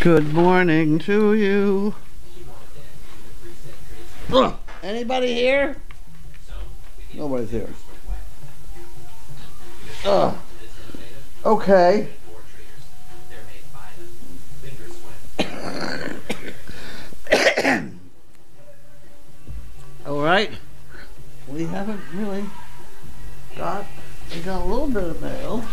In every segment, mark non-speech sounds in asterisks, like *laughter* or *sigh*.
Good morning to you. Ugh. Anybody here? Nobody's here. Ugh. Okay. *coughs* All right. We haven't really got. We got a little bit of mail.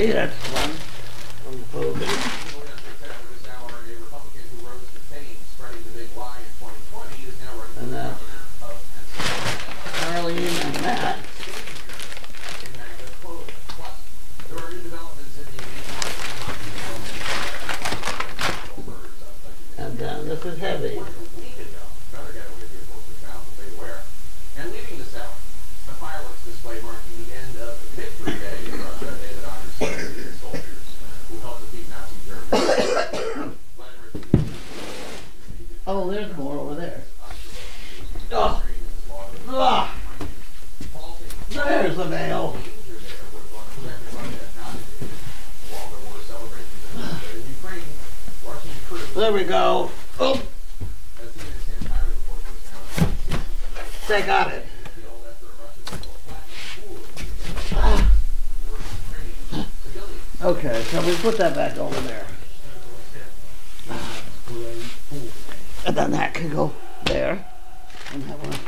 Okay, that's one. from Hogan. And uh, Arlene and Matt. And then this is heavy. And leaving the south, a fireworks display marking the end of Victory Day in Russia, a day that honors celebrated soldiers who helped defeat Nazi Germany. Vladimir Oh, there's more over there. Oh, ah, there's the mail. There we go. Oh, they got it. Okay, so we put that back over there. And then that can go there. And that one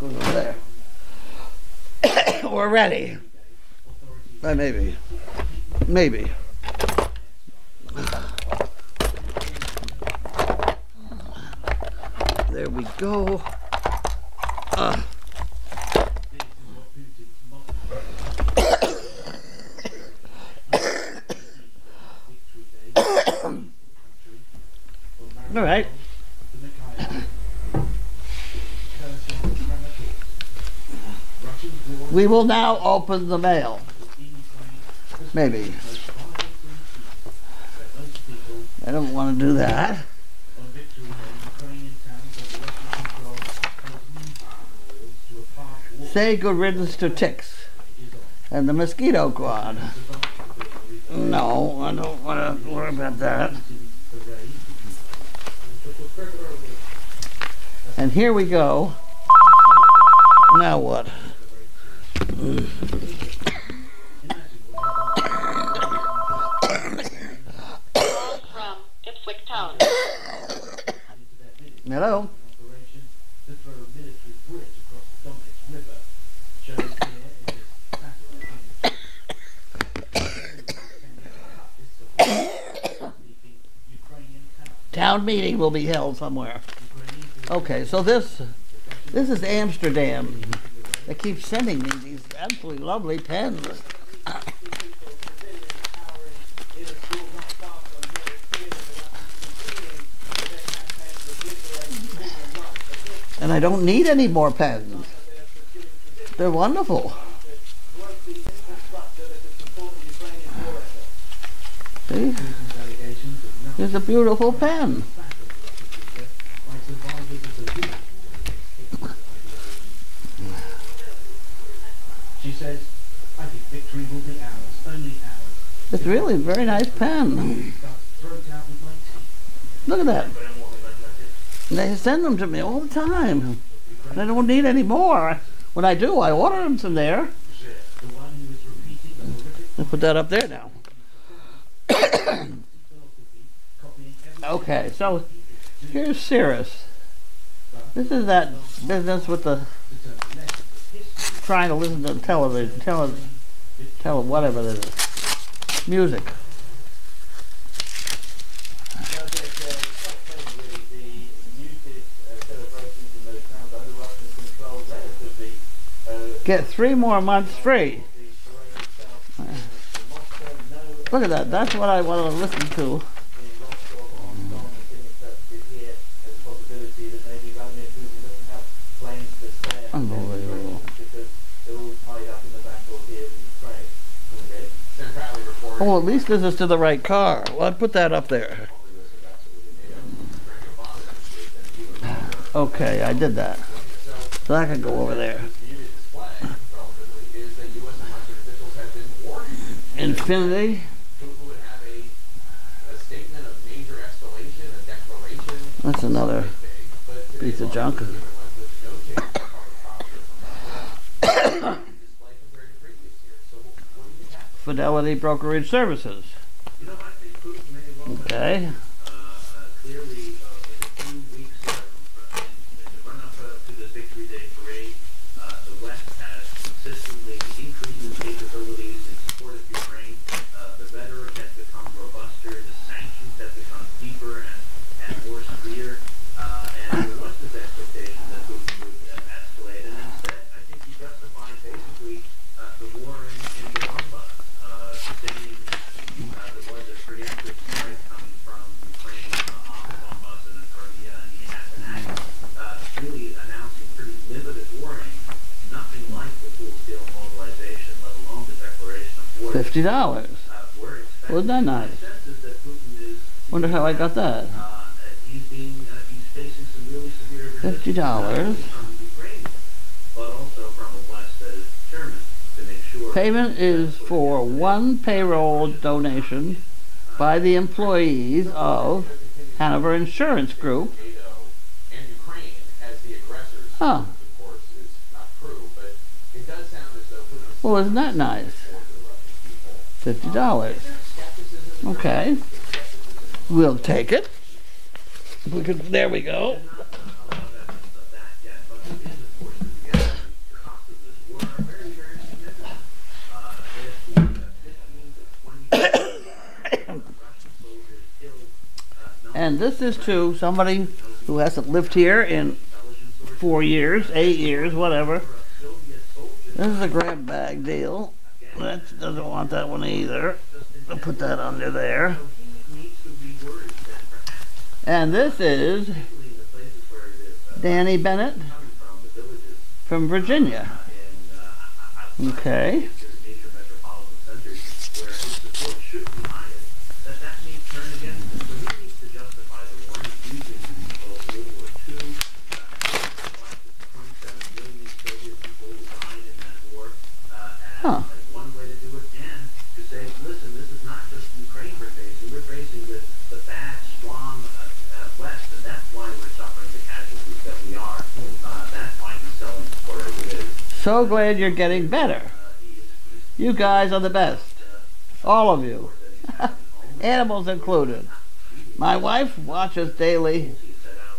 goes over there. We're ready. Uh, maybe. Maybe. There we go. Uh. All right. We will now open the mail. Maybe. I don't want to do that. Say good riddance to ticks and the mosquito quad. No, I don't want to worry about that. And here we go. Now what? Meeting will be held somewhere. Okay, so this this is Amsterdam. They keep sending me these absolutely lovely pens. And I don't need any more pens. They're wonderful. See? It's a beautiful pen. She says, I think victory will be ours, only ours. It's really a very nice pen. Look at that. They send them to me all the time. And I don't need any more. When I do, I order them from there. I'll put that up there now. *coughs* Okay, so here's Sirius. This is that business with the trying to listen to television, tele, tele whatever it is, music. Get three more months free. Look at that. That's what I want to listen to. Unbelievable. Because they're all tied up Oh, at least this is to the right car. Well, I'd put that up there. Okay, I did that. So that can go over there. Muted That's another piece of U.S. elected officials have been warning Infinity. Putin would have a, a statement of major escalation, a declaration. That's another But today's piece of junk. law went with no change in public posture from Russia. Display compared to previous years. So what do you think happened? Fidelity Brokerage Services. You know, I think Putin may well have Okay. uh, uh, clearly, uh, in a few weeks, uh, in, in the run-up uh, to the Victory Day parade, uh, the West has consistently increased its capabilities in support of Ukraine. Uh, the rhetoric has become robuster, the sanctions have become deeper and, and more severe, uh, and there was this expectation that Putin would uh, escalate, and instead, I think he justified basically uh, the war in, in the Donbass, uh, saying uh, there was a preemptive strike coming from Ukraine uh, on the Donbass and in Crimea, and he had to act, uh, really announcing pretty limited warning, nothing like the full-scale mobilization, let alone the declaration of war. Fifty dollars. We're expecting. Wasn't that nice? My sense is that Putin is. Wonder how I got that. Uh, he's being, uh, he's facing some really severe resistance. $50. not only From the Ukrainians, but also from a West that is determined to make sure. Payment is for one payroll donation by the employees of Hanover Insurance Group. NATO and Ukraine as the aggressors, Huh. which of course is not true, but it does sound as though Putin is Well, isn't that nice? $50. Okay. We'll take it. We there we go. and this is to somebody who hasn't lived here in four years, eight years, whatever. This is a grab bag deal. That doesn't want that one either. I'll put that under there. And this is Danny Bennett from, Virginia. Okay. major major metropolitan centers where his support should be highest, that that may turn against him. So he needs to justify the war he's using both World War II, uh, justify the 27 million Soviet people who died in that war uh, as, Huh. as one way to do it, and to say, listen, this is not just Ukraine we're facing, we're facing the, the bad, strong uh, uh, West, and that's why we're suffering the casualties that we are. Uh, that's why he's selling for as it is. So glad you're getting better. You guys are the best. All of you. *laughs* Animals included. My wife watches daily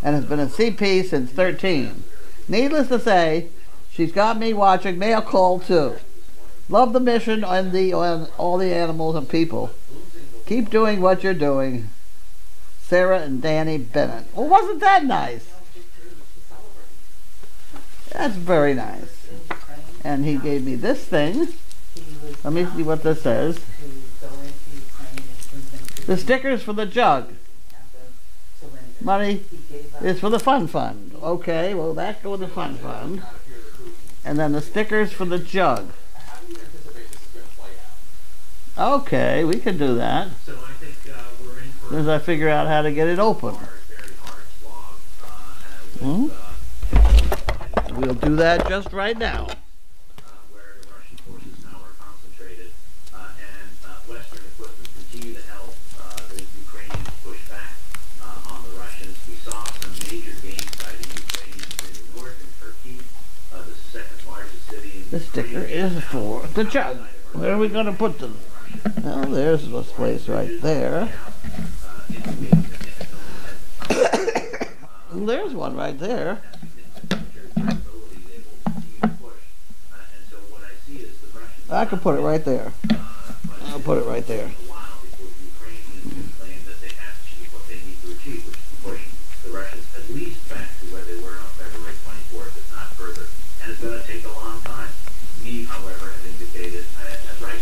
and has been a CP since 13. Needless to say, she's got me watching Mail Call too. Love the mission and the on all the animals and people. Keep doing what you're doing. Sarah and Danny Bennett. Well, wasn't that nice? That's very nice. And he gave me this thing. Let me see what this says. The stickers for the jug. Money is for the fun fund. Okay, well that go in the fun fund. And then the stickers for the jug. Okay, we can do that. As soon as I figure out how to get it open. Hmm? We'll do that just right now. uh, where the Russian forces now are concentrated, uh, and uh, Western equipment continue to help uh, the Ukrainians push back uh, on the Russians. We saw some major gains by the Ukrainians in the north in Turkey, uh, the second largest city in The sticker is for the jug. Where are we going to put them? Well, there's this place right there. *coughs* There's one right there. I can put it right there. I'll put it right there.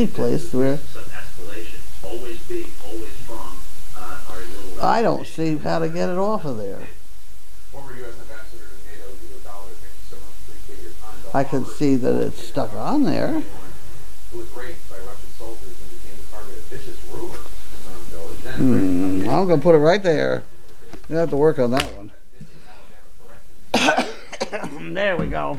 any place where I don't see how to get it off of there. I can see that it's stuck on there. Hmm. I'm going to put it right there. You have to work on that one. *coughs* *coughs* there we go.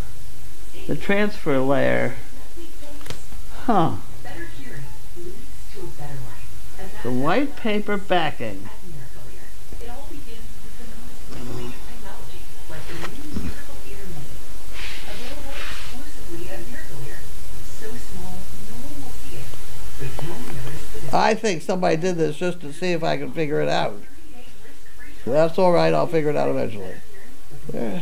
The transfer layer. Huh. The white paper backing. I think somebody did this just to see if I can figure it out. That's all right, I'll figure it out eventually. Yeah.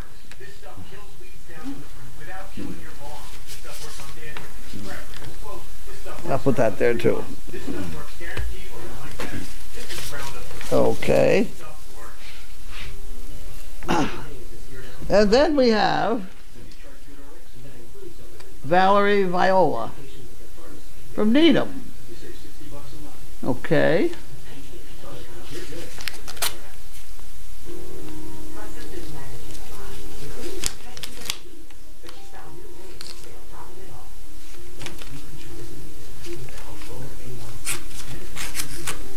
I'll put that there too. Okay. And then we have Valerie Viola from Needham. Okay.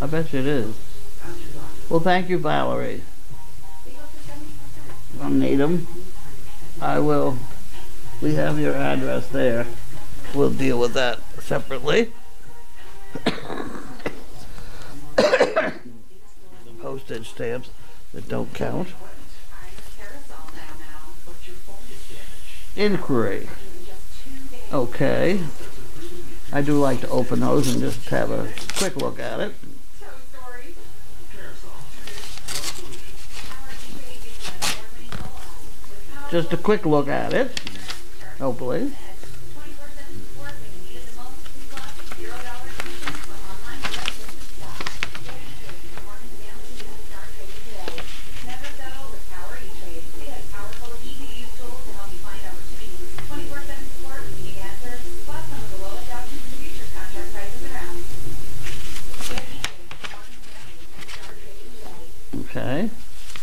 I bet you it is. Well, thank you, Valerie. I'll need them. I will. We have your address there. We'll deal with that separately. *coughs* Postage stamps that don't count. Inquiry. Okay. I do like to open those and just have a quick look at it. Just a quick look at it, hopefully. 24/7 support when you need it the most. Please call zero dollar commission for online licenses stock. Get EJ, Morgan Stanley, and start trading today. Never settle with Power E-Trade. It has powerful, easy-to-use tools to help you find opportunities. 24/7 support when you need answers, plus some of the lowest options and futures contract prices around. Get EJ, Morgan Stanley, and start trading today. Okay.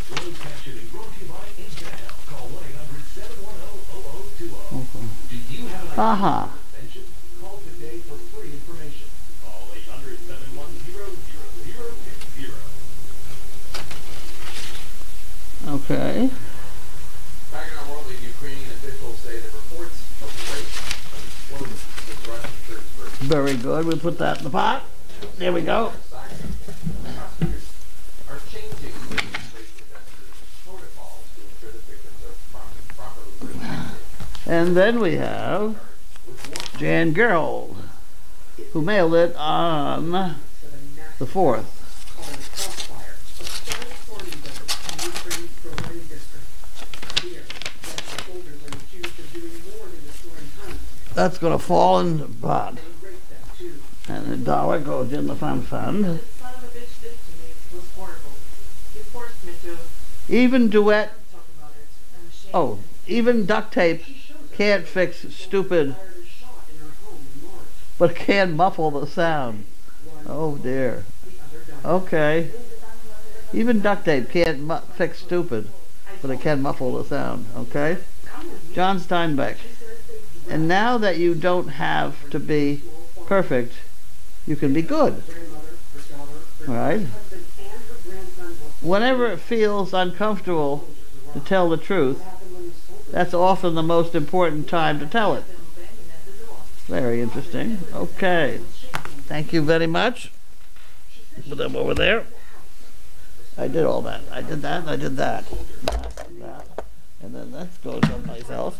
Closed captioning brought to you by Intel. Call 1-800-710-0020. Do you have an Aha. invention? Call today for free information. Call 800-710-0060. Okay. Back in our world, the Ukrainian officials say that reports of trace of explosives with Russian troops were Very good. We put that in the pot. There we go. And then we have Jan Gerald, who mailed it on the 4th. called Crossfire, a stark sporting weapon in Ukraine's Prolani district. Here, Russian soldiers are accused of doing more than destroying homes. That's going to fall in the pot. They raped them too. The dollar goes in the fund fund. Son of a bitch did to me was horrible. He forced me to Even duet, talk about it. I'm ashamed. oh, even duct tape She shows us can't fix stupid, fired a shot in her home in March. but can muffle the sound. Oh dear. the other died. Okay. Even duct tape can't mu- fix stupid, but it can muffle the sound. Okay. John Steinbeck. And now that you don't have to be perfect, you can be good. Right. and Whenever it feels uncomfortable to tell the truth, that's often the most important time to tell it. Very interesting. Okay. Thank you very much. Put them over there. I did all that. I did that and I did that. That, that. And then that goes *clears throat* someplace else.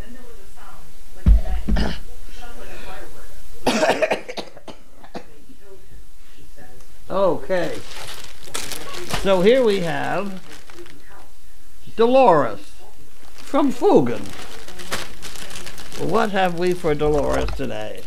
Then there was a sound, like a bang. Sound like a firework. Okay. So here we have Dolores from Fugan. What have we for Dolores today?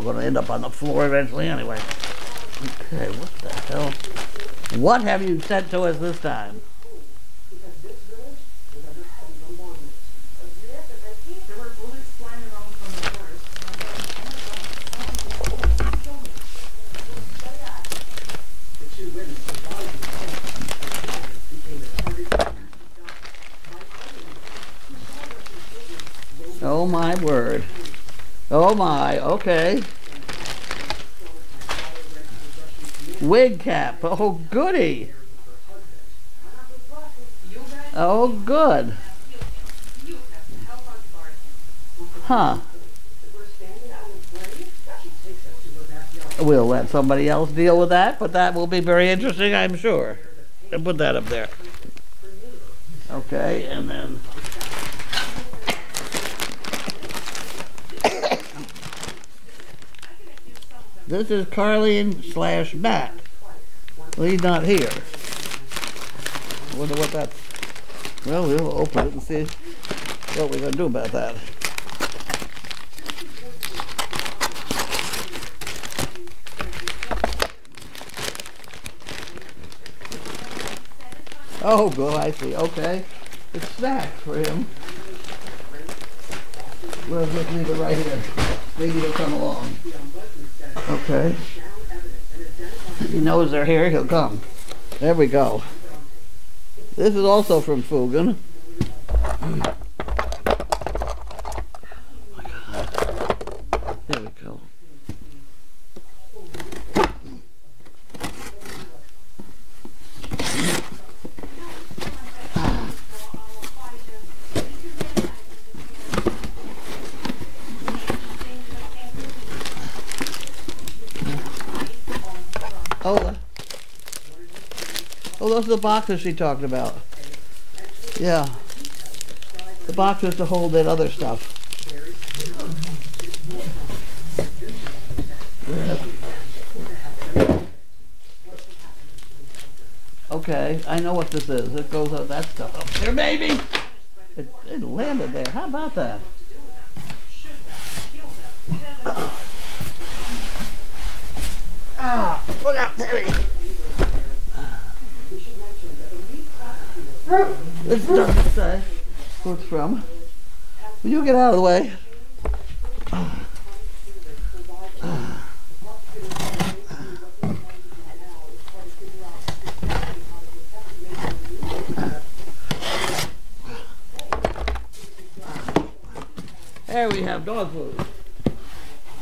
All going to end up on the floor eventually anyway. Okay, what the hell? What have you sent to us this time? because this village was under heavy bombardment. There were bullets flying around from the forest. The two women survived the attack. became a target by enemies who saw Russian children Oh my word. Oh my, okay. Wig cap. Oh goody. Oh good. Huh. We'll let somebody else deal with that, but that will be very interesting, I'm sure. And put that up there. Okay, and then. This is Carlene slash Matt. Well, he's not here. I Wonder what that's. Well, we'll open it and see what we're gonna do about that. Oh, good, I see, okay. It's snacks for him. Well, let's leave it right here. Maybe he'll come along. Okay. He knows they're here, he'll come. There we go. This is also from Fugan. There we go. those are the boxes she talked about. Yeah. The boxes to hold that other stuff. Okay, I know what this is. It goes up that stuff up there, baby. It, it landed there. How about that? Ah, look out, Terry. It doesn't say who it's from. Will you get out of the way? There we have dog food.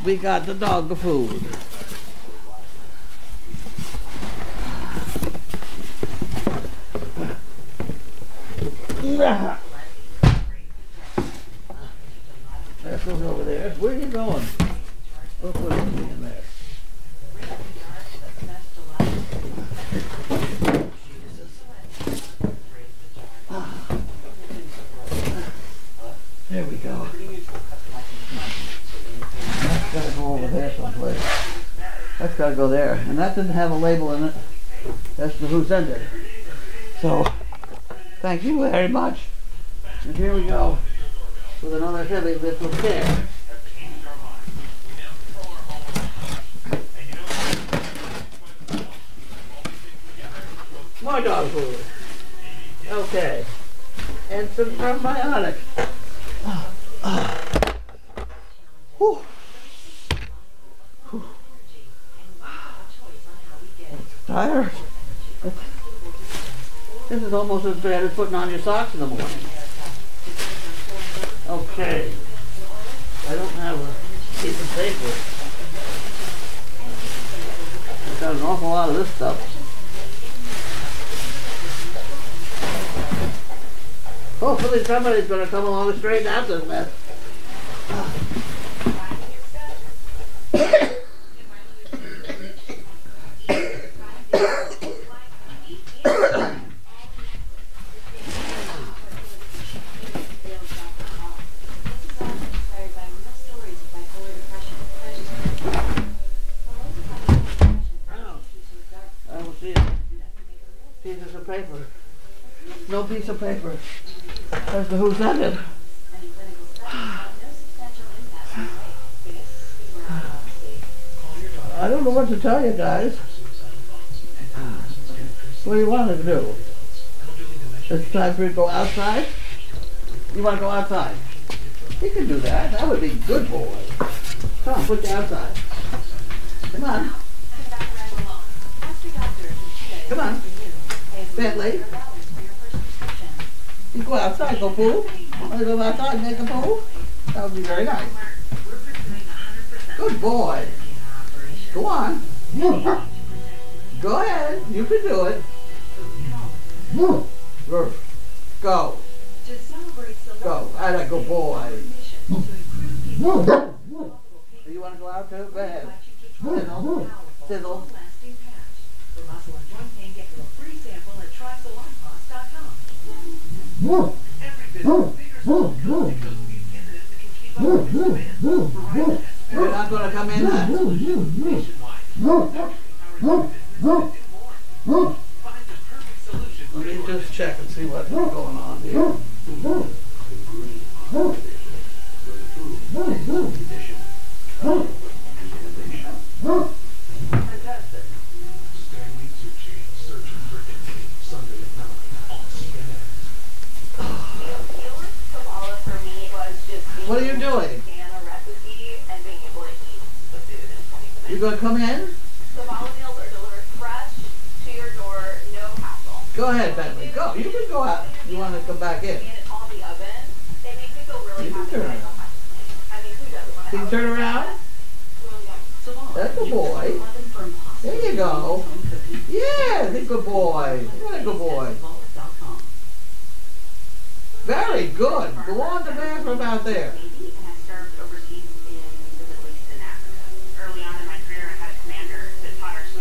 We got the dog food. That goes over there. Where are you going? Is in there. There we go. That's gotta go over there someplace. That's gotta go there. And that didn't have a label in it. That's the who sent it. So, thank you very much. And here we go another heavy of care. More dog food. Okay. And some probiotic. Whew. Whew. Tired. This is almost as bad as putting on your socks in the morning. Okay. I don't have a piece of paper. I've got an awful lot of this stuff. Hopefully somebody's gonna come along and straighten out this mess. I will see it. Pieces of paper. No piece of paper. That's the who sent it. I don't know what to tell you guys. What do you want to do? It's time for you to go outside? You want to go outside? You can do that. That would be good boy. Come on, put you outside. Come on. Come on. Bentley. Go outside, go pool. Want to go outside and make a pool? That would be very nice. Good boy. Go on. *laughs* Go ahead. You can do it. Go. Go. Go. I like good boy. to *laughs* You want to go out too? Go ahead. Sizzle. Sizzle. lasting patch. For muscle and joint pain, get your free sample at trysalonpas.com. Every business, big or small, comes because we need candidates that can keep up with this demand. Verizon has You're not going to come in, huh? nationwide. Empowering your business to do more. Find the perfect solution for Let me just check and see what's going on here. Fantastic. 20 minutes. You going to come in? Kabbalah meals are delivered fresh to your door, no hassle. Go ahead, Bentley. Go. You can go out. You want to come back in? And it's on the oven. It makes me feel really You can happy turn that I around. don't have to clean. I mean, who doesn't want to Can you turn around? That's a boy. There you go. Yeah, that's a good boy. What a good boy. Very good. Go on to the bathroom out there.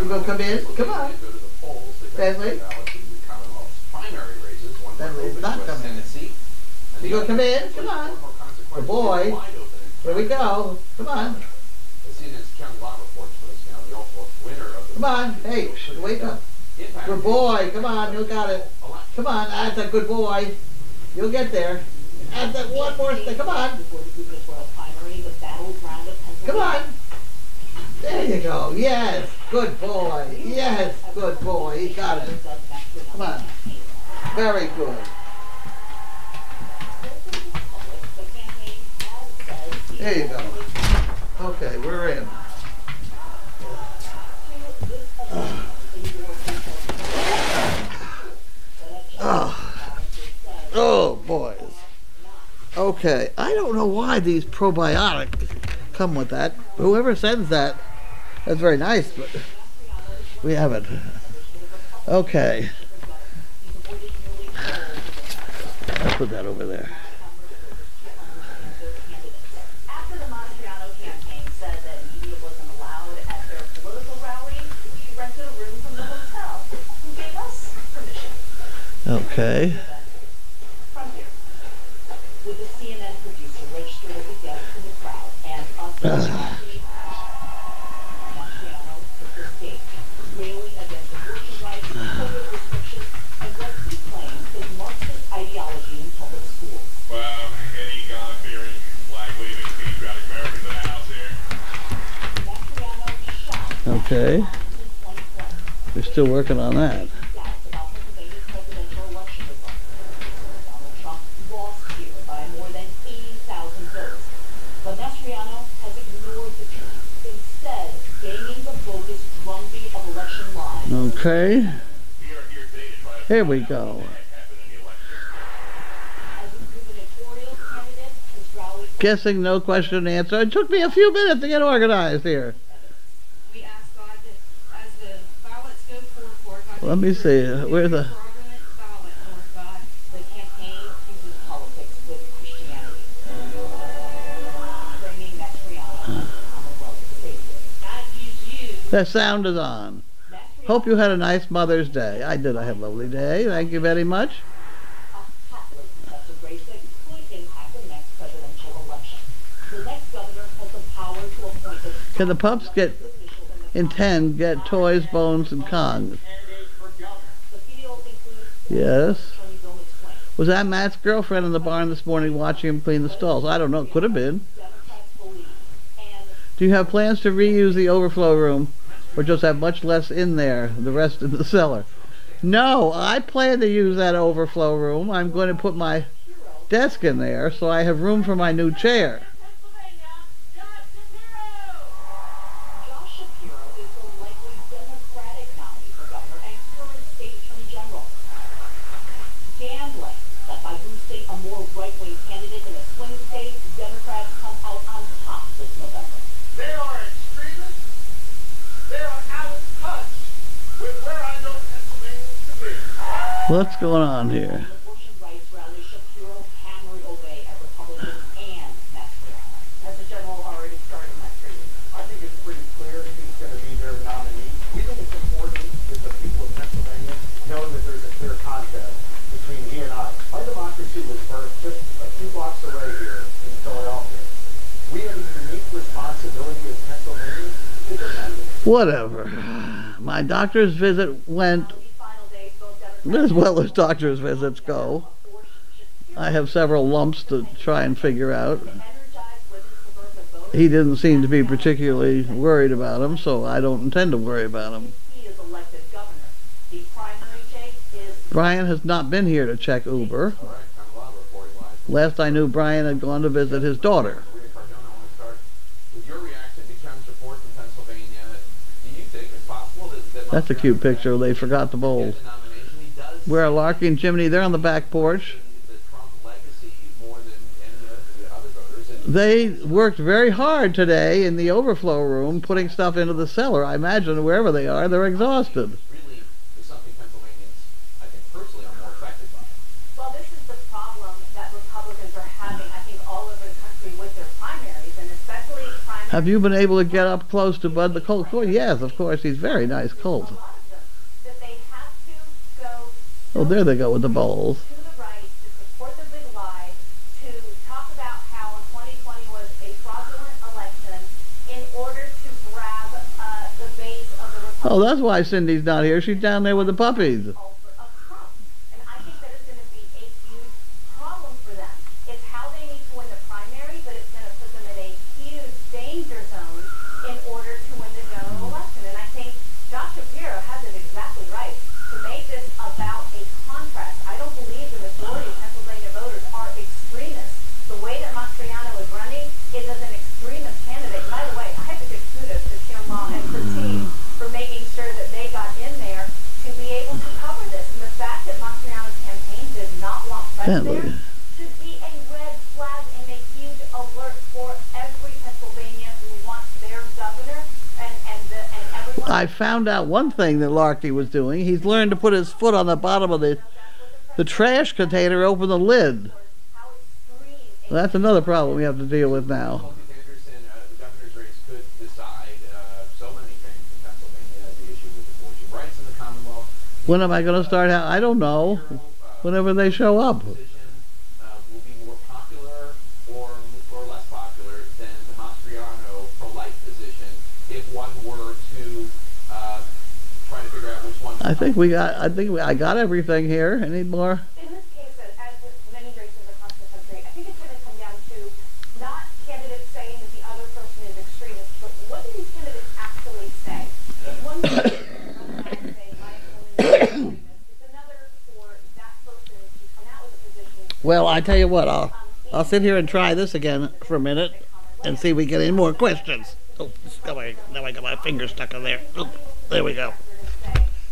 in the Commonwealth's primary races. One more Bentley's open not to a coming. Senate seat. and the You gonna come in? Come on. more Good boy. wide open in Here we go. Come on. The CNN's Kyung Lah reports for us now. The ultimate winner of the Come on. Hey, wake up. Good boy. Come on. You got it. Come on. That's a good boy. You'll get there. That's a, one more thing. Come on. The gubernatorial primary, the battleground of Come on. There you go. Yes. Good boy. Yes. Good boy. He got it. Come on. Very good. There you go. Okay, we're in. Oh, oh boys. Okay, I don't know why these probiotics come with that. Whoever sends that, that's very nice, but we haven't. Okay. I'll put that over there. After the Mastriano campaign said that media wasn't allowed at their political rally, we rented a room from the hotel, who gave us permission. Okay. From here, with the CNN producer registered as a guest in the crowd, and *clears throat* us watching, Mastriano took the stage, railing against abortion rights, COVID restrictions, and what he claims is Marxist ideology in public schools. Wow, any God-fearing, flag-waving, patriotic Americans in the house here? Mastriano shocked Okay. in 2020. We're still working on that. doubts about Pennsylvania's presidential election results. Donald Trump lost here by more than 80,000 votes. But Mastriano has ignored the truth, instead gaining the bogus drumbeat of election lies. Okay. We are here today to try to Here we go. what happened in the election. As a gubernatorial candidate, his rally Guessing no question answer. It took me a few minutes to get organized here. We ask God to, as the ballots go forth, Lord God. Let me see, where the- the sound is on. Hope you had a nice Mother's Day. I did. I had a lovely day. Thank you very much. Can the pups get officials in the in 10 get toys, bones, and Kongs? The field includes Yes. Attorney Bill McSwain. Was that Matt's girlfriend in the barn this morning watching him clean the stalls? I don't know. Could have been. Democrats believe and Do you have plans to reuse the overflow room or just have much less in there, the rest in the cellar? No, I plan to use that overflow room. I'm going to put my desk in there so I have room for my new chair. Josh Shapiro is the likely Democratic nominee for governor and current state attorney general. Gambling that by boosting a more right-wing candidate in a swing state, Democrats come out on top this November. They are extremists. They are out of touch with where I know Pennsylvania to be. What's going on here? The abortion rights rally, Shapiro hammered away at Republicans and Mastriano. Has the general already started that for you? I think it's pretty clear that he's going to be their nominee. We think it's important that the people of Pennsylvania know that there's a clear contest between he and I. Our democracy was birthed just a few blocks away here in Philadelphia. We have a unique responsibility as Pennsylvanians to defend it. Whatever. My doctor's visit went These final days, both Democrats as well as doctor's visits go. I have several lumps to try and figure out. He didn't seem to be particularly worried about him, so I don't intend to worry about him. He is elected governor. The primary, Jake, is Brian has not been here to check Uber. Last I knew, Brian had gone to visit his daughter. That's a cute picture. They forgot the bowls. Get the nomination? He does Where are Larky and Jiminy? They're on the back porch. the Trump legacy more than They worked very hard today in the overflow room, putting stuff into the cellar. I imagine wherever they are, they're exhausted. Really is something Pennsylvanians, I think personally, are more affected by. Well, this is the problem that Republicans are having, I think, all over the country with their primaries, and especially primaries. Have you been able to get up close to Bud the Colt? Oh, yes, of course. He's very nice A colt. lot of them, that they have to go Oh, there they go with the bowls. to the right to support the big lie, to talk about how 2020 was a fraudulent election in order to grab uh, the base of the Republicans. Oh, that's why Cindy's not here. She's down there with the puppies. over of Trump. And I think that it's going to be a huge problem for them. It's how they need to win the primary, but it's going to put them in a huge danger zone in order to win the general election. And I think Josh Shapiro has it exactly right to make this about a contrast. I don't believe the majority of Pennsylvania voters are extremists. The way that Mastriano is running is as an extremist candidate. By the way, I have to give kudos to Kyung Lah and her team for making sure that they got in there to be able to cover this. And the fact that Mastriano's campaign did not want press That there way. should be a red flag and a huge alert for every Pennsylvania who wants their governor and, and, the, and everyone. I found out one thing that Larky was doing. He's learned to put his foot on the bottom of the, the trash container, open the lid. how extreme a That's another problem we have to deal with now. Multi Anderson, uh, the governor's race could decide uh, so many things in Pennsylvania. The issue with abortion rights in the Commonwealth. When am I going to start? Ha- I don't know. Whenever they show up. uh, will be more popular or or less popular than the Mastriano pro-life position if one were to uh, try to figure out which one. I think we got. I think we, I got everything here. Any more? In this case, as as with many races across the country, I think it's going to come down to not candidates saying that the other person is extremist, but what do these candidates actually say? It's one thing to say my opponent is extremist. It's another for that person to come out with a position. Well, I tell you what. I'll I'll sit here and try this again for a minute and see if we get any more questions. Oh, now I, got my finger stuck in there. Oh, there we go.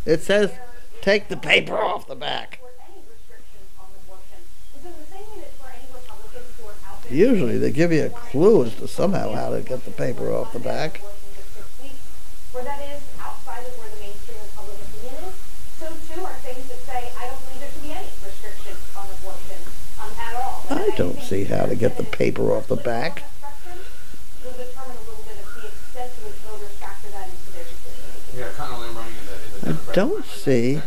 It says, take the paper off the back. Usually they give you a clue as to somehow how to get the paper off the back. Where that is outside of where the mainstream Republican opinion is, so too are things that say, I don't believe there should be any restrictions on abortion, um, at all. I don't see how to get the paper off the back. I don't see.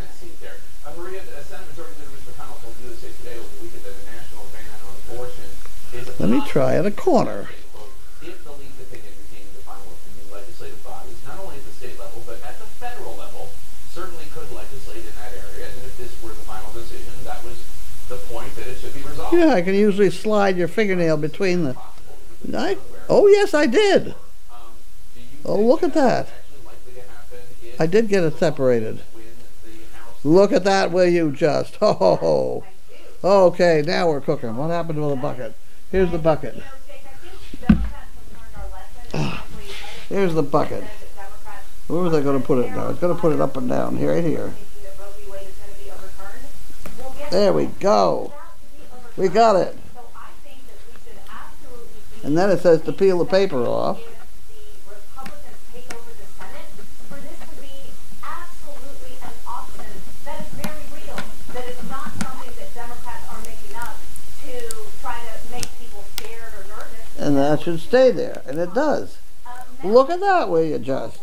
Let me try at a to Yeah, I can usually slide your fingernail between the. I, oh yes, I did. Um, Oh, look at that. actually likely to happen if I did get it separated. when the House Look at that, will you just? Ho ho ho. Okay, now we're cooking. What happened to the bucket? Here's the bucket. You know, Jake, I think Democrats have learned our lesson. Frankly, I just Here's the bucket. said that Democrats Where was I going to put it now? I was going to put it up and down here, right here. thinking that Roe v. Wade is going to be overturned. We'll get There we go. We got it. And then it says to peel the paper off. And that should stay there. And it does. Look at that, will you just?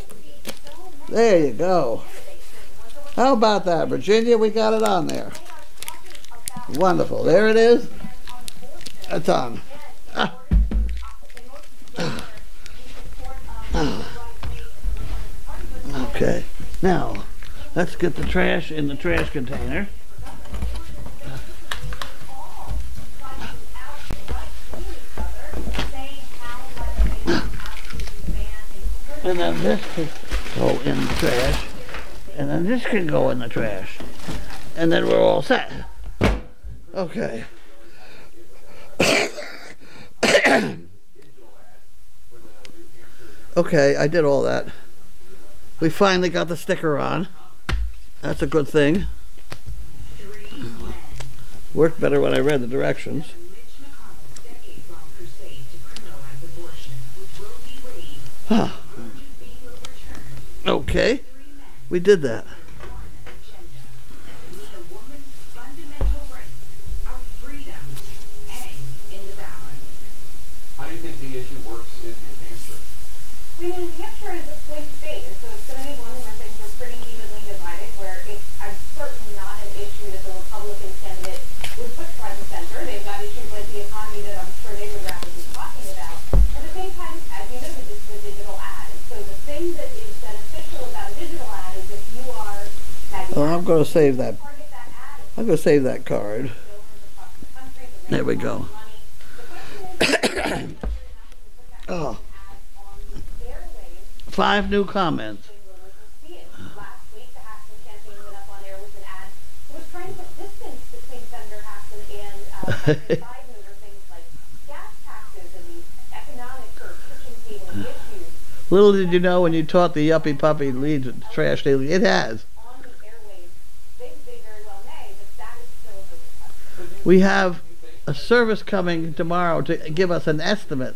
There you go. How about that, Virginia? We got it on there. they are talking about Wonderful. There it is. It's on. Okay. Now, let's get the trash in the trash container. And then this can go in the trash. And then this can go in the trash. And then we're all set. Okay. okay, I did all that. We finally got the sticker on. That's a good thing. Worked better when I read the directions. Okay, we did that. With a woman's fundamental rights, our freedoms hang in the balance. How do you think the issue works in New Hampshire? I mean, New Hampshire is a swing state, and so it's going to be one where things are pretty evenly divided, where it's, I'm certainly not an issue that the Republican candidate would put front and center. They've got issues like the economy that I'm sure they would rather be talking about. At the same time, as you noted, this is a digital ad, and so the thing that is beneficial about a digital ad is if you are Oh, I'm gonna save that. target that ad, I'm gonna save that card. donors across the country, the There we raise a lot go. of money. The question is, Oh, on the airwaves, five new comments. St. Louis would see it. Last week, the Hassan campaign went up on air with an ad that was trying to put distance between Senator Hassan and uh, President Biden over things like gas taxes and these economic or kitchen table issues Little did you know when you taught the yuppie puppy lead to trash daily, it has. on the airwaves. They, they very well may, but that is still a moving question. We have a service coming tomorrow to give us an estimate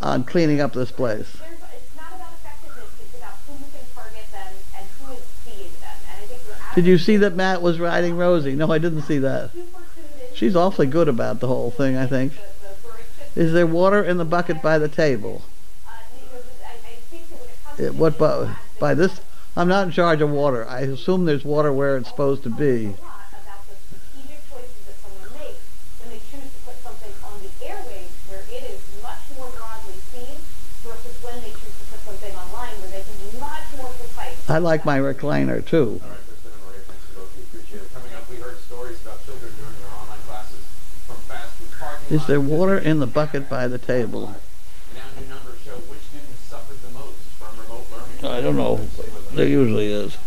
on cleaning up this place. There's, it's not about effectiveness, it's about who you can target them and who is seeing them. And I think your Did you see that Matt was riding Rosie? No, I didn't see that. super tuned in She's awfully good about the whole thing, I think. the, the voracious Is there water in the bucket by the table? Uh, because I, I think that when it comes It, to what by, by this? I'm not in charge of water. I assume there's water where it's supposed to be. a lot about the strategic choices that someone makes when they choose to put something on the airwaves where it is much more broadly seen versus when they choose to put something online where they can be much more precise. I like my recliner too. All right, Kristen and Maria, thanks for both. We appreciate it. Coming up, we heard stories about children during their online classes from fast food parking Is there water in the bucket by the table? Now new numbers show which students suffered the most from remote learning. I don't know. There usually is.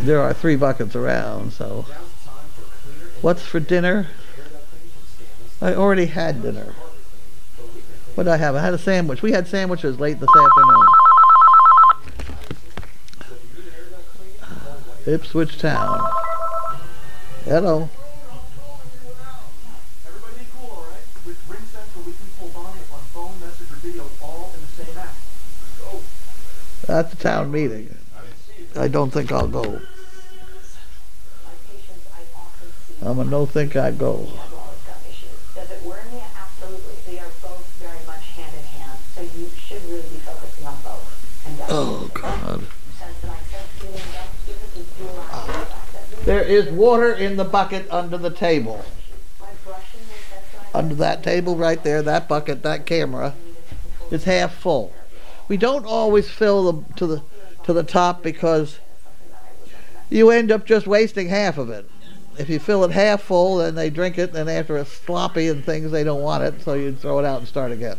There are three buckets around, so. Now's the time for cleaner and What's for dinner? air duct cleaning from Stanley. I already had dinner. What did I have? I had a sandwich. We had sandwiches late this afternoon. Ipswich Town. Hello. Everybody be cool, all right? With Ring Central, we can pull volume on phone, message, or Town. all in the same app. Go. That's the town meeting. I don't think I'll go. I often see I'm a no think I go. Oh, all There is water in the bucket under the table. Under that table right there, that bucket, that camera is half full. We don't always fill them to the to the top because you end up just wasting half of it. If you fill it half full, then they drink it, and after it's sloppy and things, they don't want it, so you throw it out and start again.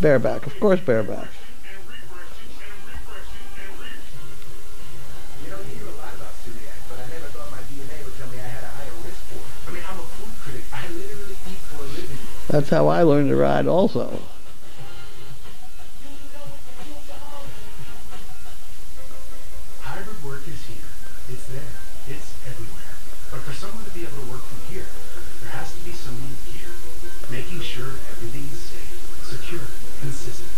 Bareback, of course, bareback. That's how I learned to ride, also. Hybrid work is here. It's there. It's everywhere. But for someone to be able to work from here, there has to be someone here, making sure everything is safe, secure, consistent.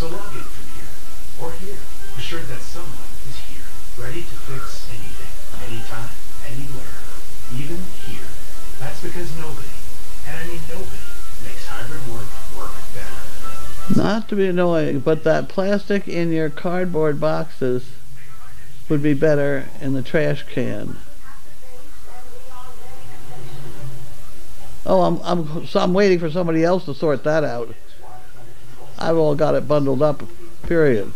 So log in from here, or here, assured that someone is here, ready to fix anything, anytime, anywhere, even here. That's because nobody, Not to be annoying, but that plastic in your cardboard boxes would be better in the trash can. Oh, I'm I'm so I'm waiting for somebody else to sort that out. I've all got it bundled up. Period.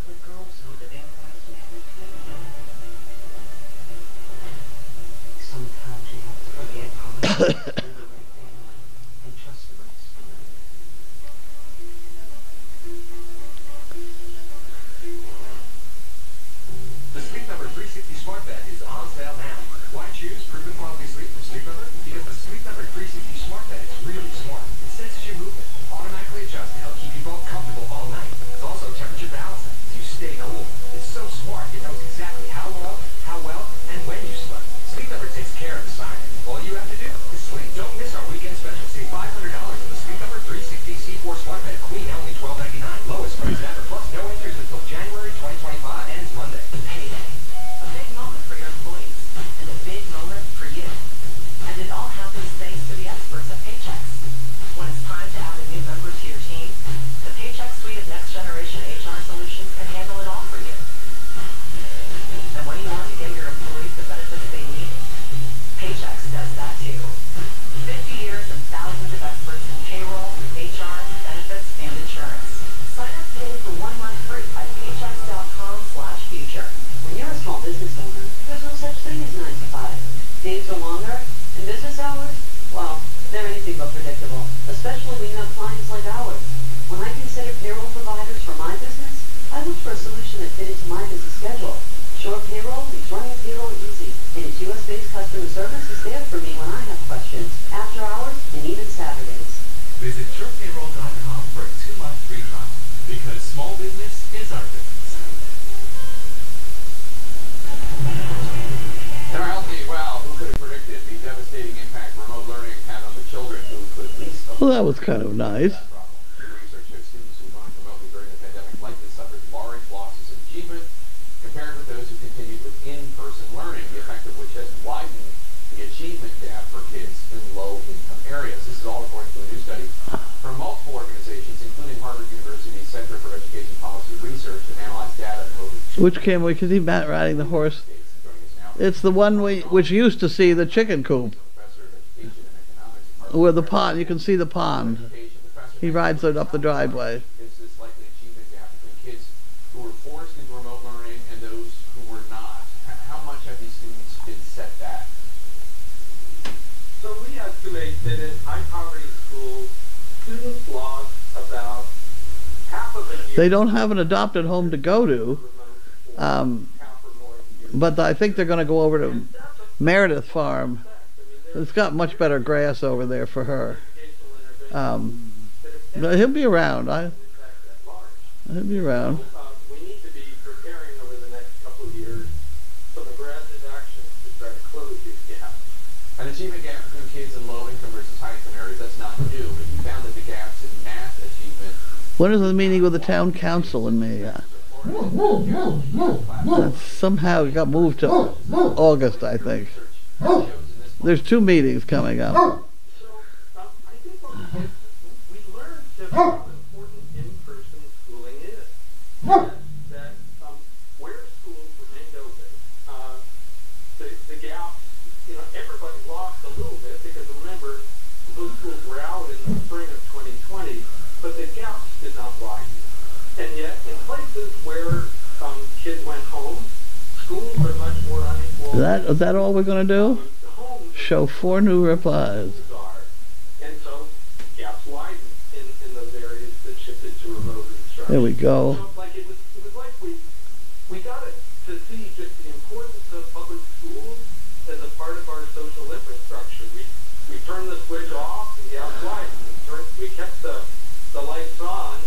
Research, that was kind of nice. Which came we could see Matt riding the horse. It's the one we which used to see the chicken coop Professor of Education and Economics at Harvard with the pond. You can see the pond. He rides it up the driveway. is this likely achievement gap between kids who were forced into remote learning and those who were not? How much have these students been set back? So we estimate that in high poverty schools, students lost about half of a year. They don't have an adopted home to go to, um, half or more years. but I think they're going to go over to Meredith Farm. It's got much better grass over there for her. Um, but he'll be around. I he'll be around. We need to be preparing over the next couple of years some aggressive actions to try to close these gaps. An achievement gap between kids in low income versus high income areas, that's not new, but you found that the gaps in math achievement When is the meeting with the town council in May? Uh, that somehow got moved to August, I think. Shows in this There's two meetings coming up. So, um, I think what we, we learned just how important in-person schooling is. That, that um, where schools remained open, uh, the, the gaps, you know, everybody lost a little bit because remember, those schools were out in the spring of 2020, but the gaps did not widen. And yet, in places where um, kids went home, schools are much more unequal. Is that is that all we're gonna do? Show four new replies. are, and so gaps widen in, in those areas that shifted to remote instruction. There we go. So, like it was, it was like we, we got it to see just the importance of public schools as a part of our social infrastructure. We, we turned the switch off and gaps widened. We turned, we kept the, the lights on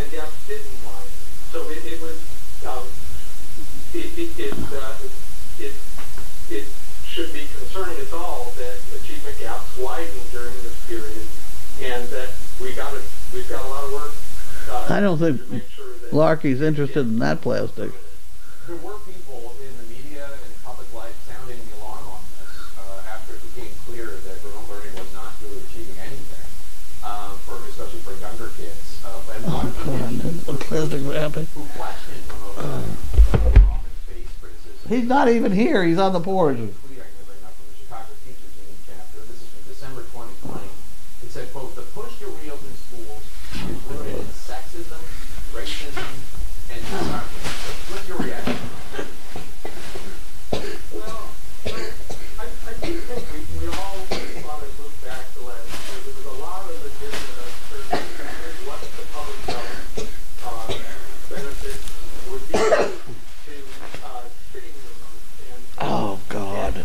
and gaps didn't widen. So it, it was, um, it, it, it, uh, it, it should be concerning us all that achievement gaps widened during this period and that we got to, we've got a lot of work. Uh, I don't think to sure Larky's interested in that plastic. There were people in the media and public life sounding the alarm on this uh, after it became clear that remote learning was not really achieving anything, um, for especially for younger kids. Uh, and one Come on, the plastic wrapping. who questioned remote learning often faced criticism. He's not even here. He's on the porch. tweet I'm going to bring up from the Chapter. This is from December 2020. It said, quote, the push to reopen schools is rooted in sexism, racism, and misogyny. What's your reaction? Well, I, I do think we, we all ought to look back to last year. There was a lot of legitimate uncertainty as what the public health uh, benefits would be to uh, sitting remote. And Oh God.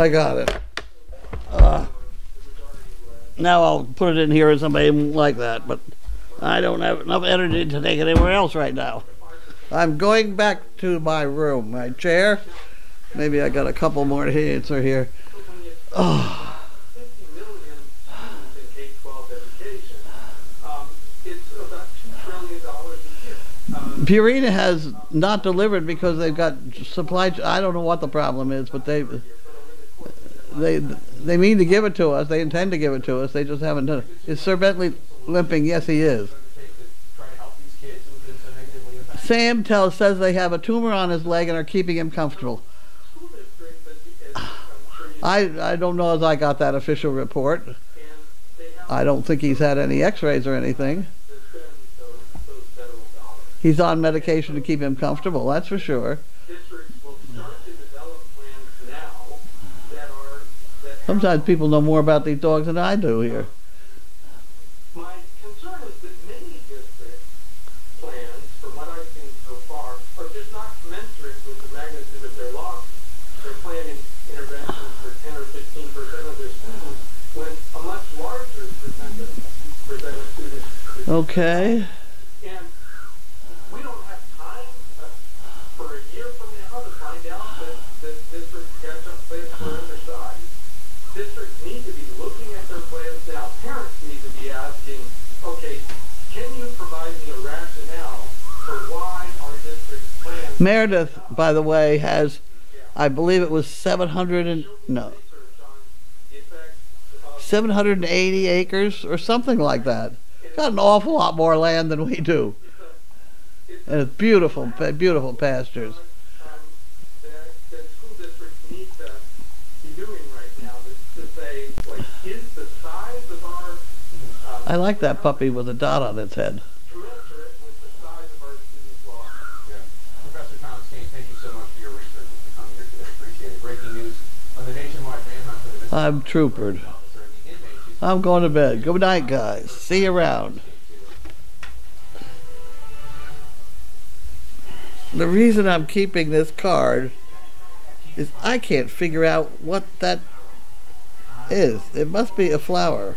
I got it. Uh, now I'll put it in here and somebody won't like that, but I don't have enough energy to take it anywhere else right now. I'm going back to my room, my chair. Maybe I got a couple more to answer here. Oh, 50 million students *sighs* in K-12 education. It's about $2 trillion a year. Purina has not delivered because they've got supply. I don't know what the problem is, but they they they mean to give it to us. They intend to give it to us. They just haven't done it. Is Sir Bentley limping? Yes, he is. Sam tells says they have a tumor on his leg and are keeping him comfortable. I I don't know as I got that official report. I don't think he's had any X-rays or anything. He's on medication to keep him comfortable. That's for sure. Districts will start to develop plans now that are, that have Sometimes people know more about these dogs than I do here. My concern is that many district plans, from what I've seen so far, are just not commensurate with the magnitude of their losses. They're planning interventions for ten or fifteen percent of their students, when a much larger percent of, percent of students. Okay. And we don't have time uh, for a year from now to find out that, that districts catch-up plans were undersized. Districts need to be looking at their plans now. Parents need to be asking, okay, can you provide me a rationale for why our district's plans Meredith, by the way, has, I believe it was 700 and, no, research on the effects of 780 acres or something like that. Got an awful lot more land than we do. And it's beautiful, beautiful pastures. I like that puppy with a dot on its head. commensurate with the size of our student loss. Yeah. Professor Thomas Kane, thank you so much for your research and for coming here today. Appreciate it. Breaking news on the nationwide manhunt for the missing I'm troopered. I'm going to bed. Good night, guys. See you around. The reason I'm keeping this card is I can't figure out what that is. It must be a flower.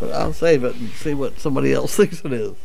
But I'll save it and see what somebody else *laughs* thinks it is.